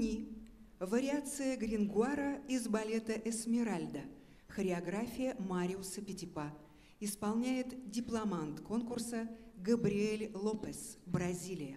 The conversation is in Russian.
Луни. Вариация Грингуара из балета «Эсмеральда». Хореография Мариуса Петипа. Исполняет дипломант конкурса Габриэль Лопес, Бразилия.